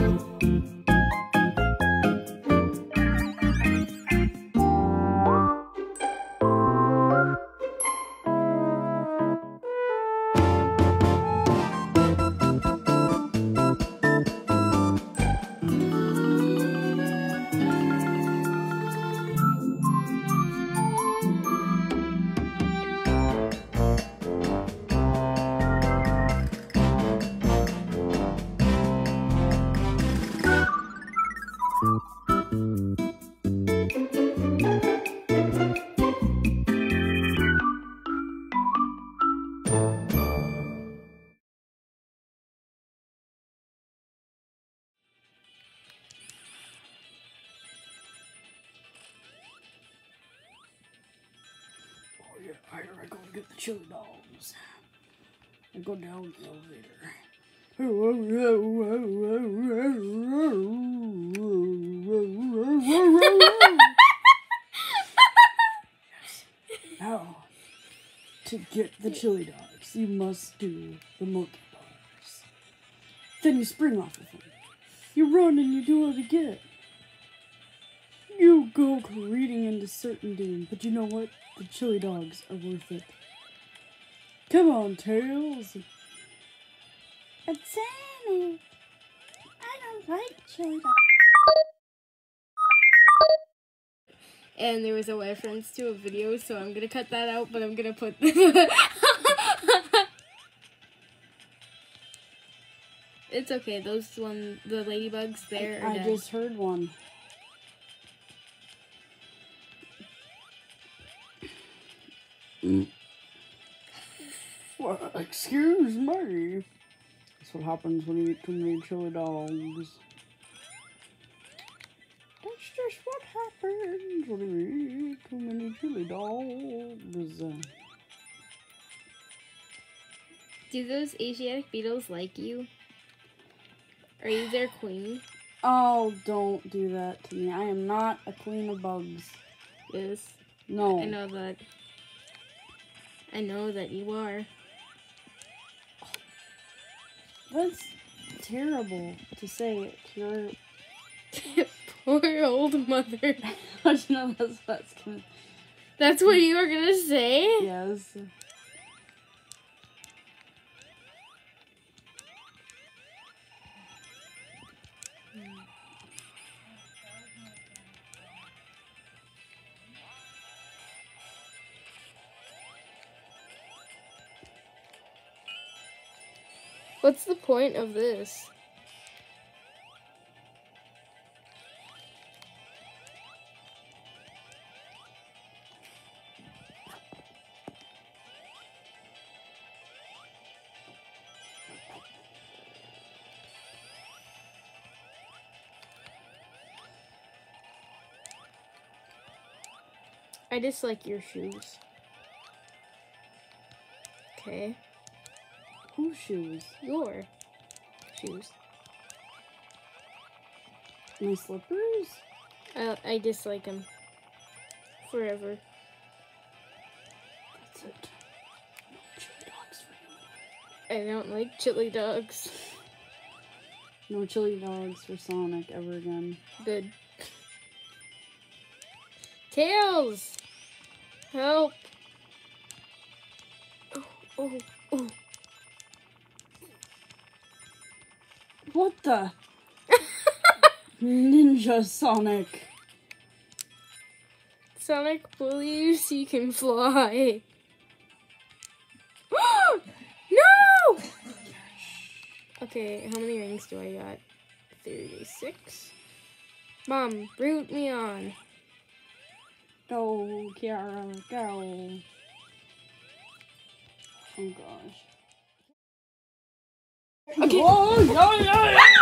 Música Oh, yeah, I gotta go get the chili dogs. I go down the elevator. To get the chili dogs, you must do the monkey bars. Then you spring off of them. You run and you do it again. You go careening into certain doom, but you know what? The chili dogs are worth it. Come on, Tails. But Sammy, I don't like chili dogs. And there was a reference to a video, so I'm gonna cut that out, but I'm gonna put. it's okay. Those one, the ladybugs there. Are I dead. just heard one. Well, excuse me. That's what happens when you eat too many chili dogs. Just what happened when you eat too many chili dogs. Do those Asiatic beetles like you? Are you their queen? Oh, don't do that to me. I am not a queen of bugs. Yes, No. I know that. I know that you are. That's terrible to say it to your. Poor old mother. How'd you know that's what's gonna. That's what you were gonna say? Yes. What's the point of this? I dislike your shoes. Okay, Whose shoes? your shoes. My slippers? I, I dislike them. Forever. That's it. No chili dogs for you. I don't like chili dogs. No chili dogs for Sonic ever again. Good. Tails! Help! Oh, oh, oh. What the? Ninja Sonic. Sonic, will you so you can fly? no! Okay, how many rings do I got? 36? Mom, root me on. Go, Kiara, go. Oh gosh. Okay. Oh, no, no, no!